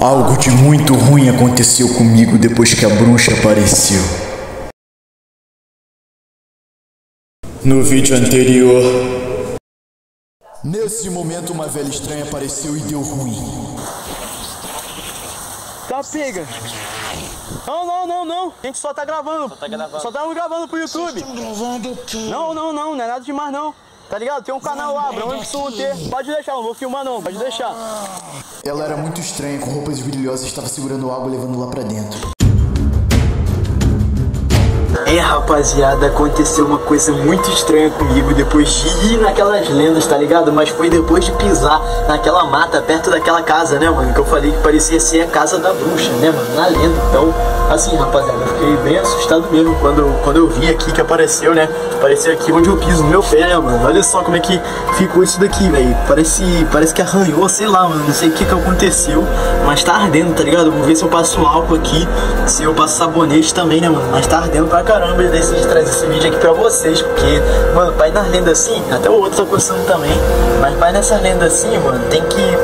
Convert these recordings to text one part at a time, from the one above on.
Algo de muito ruim aconteceu comigo depois que a bruxa apareceu. No vídeo anterior. Nesse momento, uma velha estranha apareceu e deu ruim. Tá, pega. Não, não, não, não. A gente só tá gravando. Só tá gravando. Só tamo gravando pro YouTube. gravando o quê? Não, não, não, não é nada demais não. Tá ligado? Tem um canal lá, Abraão MCUT. Pode deixar, não vou filmar não, pode deixar. Ela era muito estranha, com roupas brilhosas, estava segurando água e levando lá pra dentro. É, rapaziada, aconteceu uma coisa muito estranha comigo depois de ir naquelas lendas, tá ligado? Mas foi depois de pisar naquela mata perto daquela casa, né, mano? Que eu falei que parecia ser a casa da bruxa, né, mano? Na lenda. Então, assim, rapaziada, eu fiquei bem assustado mesmo quando, quando eu vi aqui que apareceu, né? Apareceu aqui onde eu piso, no meu pé, né, mano? Olha só como é que ficou isso daqui, velho. Parece, parece que arranhou, sei lá, mano. Não sei o que que aconteceu, mas tá ardendo, tá ligado? Vou ver se eu passo álcool aqui, se eu passo sabonete também, né, mano? Mas tá ardendo pra caramba e decidi trazer esse vídeo aqui pra vocês, porque, mano, pai nas lendas assim, até o outro tá gostando também, mas pai nessa lenda assim, mano, tem que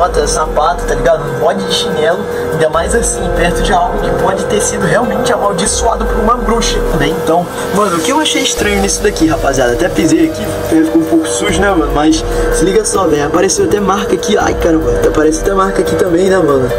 bota, sapato, tá ligado? Não pode de chinelo, ainda mais assim, perto de algo que pode ter sido realmente amaldiçoado por uma bruxa, né? Então, mano, o que eu achei estranho nisso daqui, rapaziada, até pisei aqui, ficou um pouco sujo, né, mano? Mas se liga só, velho, apareceu até marca aqui, ai caramba, apareceu até marca aqui também, né, mano?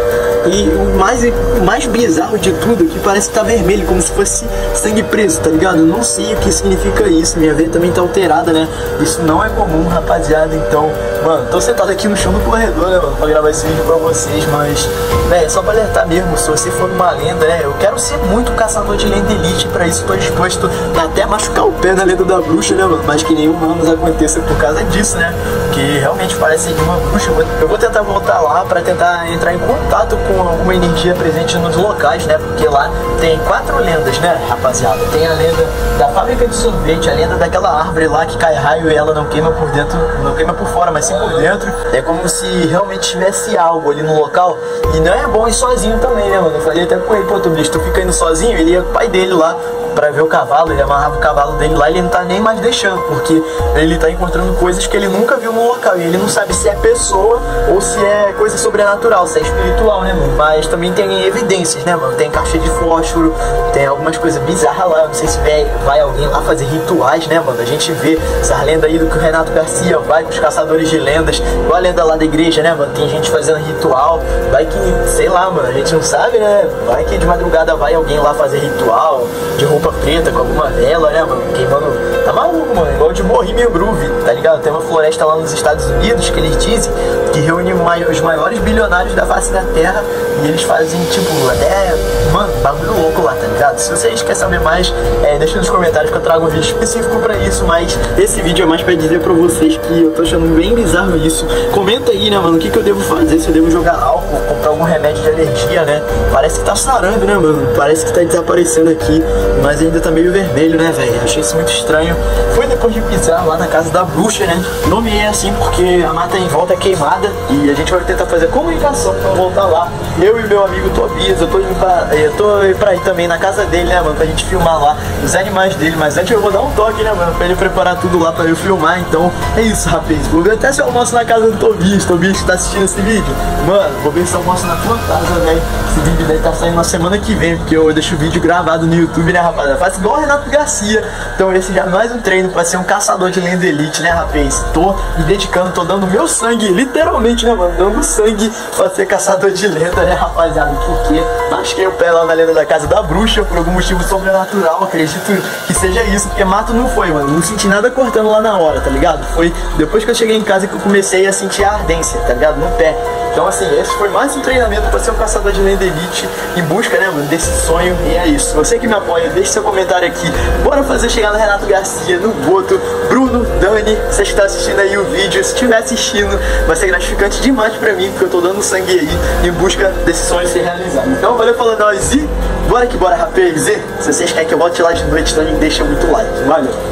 E o mais, o mais bizarro de tudo é que parece que tá vermelho, como se fosse sangue preso, tá ligado? Eu não sei o que significa isso. Minha veia também tá alterada, né? Isso não é comum, rapaziada. Então, mano, tô sentado aqui no chão do corredor, né, mano? Pra gravar esse vídeo pra vocês, mas, né, é só pra alertar mesmo. Se você for uma lenda, né? Eu quero ser muito caçador de lenda elite. Pra isso, tô disposto a até machucar o pé na lenda da bruxa, né, mano? Mas que nenhum mal nos aconteça por causa disso, né? Que realmente parece de uma bruxa. Eu vou tentar voltar lá pra tentar entrar em contato com com alguma energia presente nos locais, né? Porque lá tem quatro lendas, né, rapaziada? Tem a lenda da fábrica de sorvete, a lenda daquela árvore lá que cai raio e ela não queima por dentro, não queima por fora, mas sim por dentro. É como se realmente tivesse algo ali no local. E não é bom ir sozinho também, né, mano? Eu falei até com ele, pô, bicho, tu fica indo sozinho, ele com o pai dele lá para ver o cavalo, ele amarrava o cavalo dele lá e ele não tá nem mais deixando, porque ele tá encontrando coisas que ele nunca viu no local e ele não sabe se é pessoa ou se é coisa sobrenatural, se é espiritual, né, mano? Mas também tem evidências, né, mano? Tem caixa de fósforo, tem algumas coisas bizarras lá, não sei se vai, vai alguém lá fazer rituais, né, mano? A gente vê essa lenda aí do que o Renato Garcia vai com os caçadores de lendas, igual a lenda lá da igreja, né, mano? Tem gente fazendo ritual, vai que, sei lá, mano, a gente não sabe, né? Vai que de madrugada vai alguém lá fazer ritual, de roupa preta com alguma vela, né, mano? Queimando. Tá maluco, mano. Igual de Bohemian Groove, tá ligado? Tem uma floresta lá nos Estados Unidos que eles dizem que reúne os maiores bilionários da face da Terra e eles fazem, tipo, até. Mano, bagulho louco lá? Se vocês querem saber mais, é, deixa nos comentários que eu trago um vídeo específico pra isso, mas esse vídeo é mais pra dizer pra vocês que eu tô achando bem bizarro isso. Comenta aí, né, mano, o que, que eu devo fazer, se eu devo jogar álcool, comprar algum remédio de alergia, né? Parece que tá sarando, né, mano? Parece que tá desaparecendo aqui, mas ainda tá meio vermelho, né, velho? Achei isso muito estranho. Foi depois de pisar lá na casa da bruxa, né? Nome é assim porque a mata em volta é queimada e a gente vai tentar fazer comunicação pra voltar lá. Eu e meu amigo Tobias, eu tô indo pra, eu tô indo pra ir também na casa dele, né, mano? Pra gente filmar lá os animais dele. Mas antes eu vou dar um toque, né, mano? Pra ele preparar tudo lá pra eu filmar. Então é isso, rapaz. Vou ver até se eu almoço na casa do Tobias. Tobias que tá assistindo esse vídeo. Mano, vou ver se eu almoço na tua casa, velho. Esse vídeo deve tá saindo na semana que vem, porque eu deixo o vídeo gravado no YouTube, né, rapaz? Faz igual o Renato Garcia. Então esse já é mais um treino para ser um caçador de lenda elite, né, rapaz? Tô me dedicando, tô dando meu sangue, literalmente, né, mano? Dando sangue pra ser caçador de lenda, né, rapaziada? Porque machuquei o pé lá na lenda da casa da bruxa por algum motivo sobrenatural. Acredito que seja isso, porque mato não foi, mano. Não senti nada cortando lá na hora, tá ligado? Foi depois que eu cheguei em casa que eu comecei a sentir a ardência, tá ligado? No pé. Então, assim, esse foi mais um treinamento para ser um caçador de lenda elite em busca, né, mano, desse sonho. E é isso. Você que me apoia, deixe seu comentário aqui. Bora fazer chegar no Renato Garcia, no Boto, Bruno, Dani, você está assistindo aí o vídeo. Se estiver assistindo, vai ser gratificante demais pra mim, porque eu tô dando sangue aí em busca desse sonho ser realizado. Então, valeu falando nós e bora que bora, rapaz. E se vocês querem que eu volte lá de noite, então deixa muito like. Valeu.